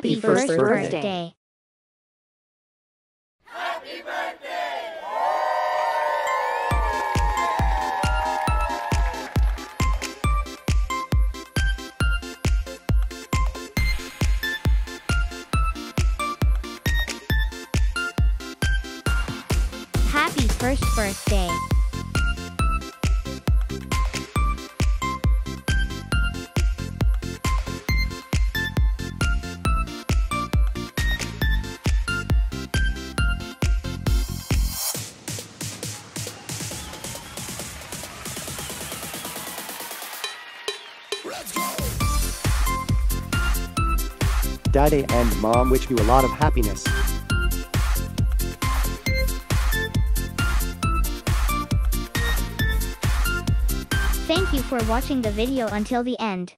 Happy first birthday. Happy first birthday. Daddy and mom wish you a lot of happiness. Thank you for watching the video until the end.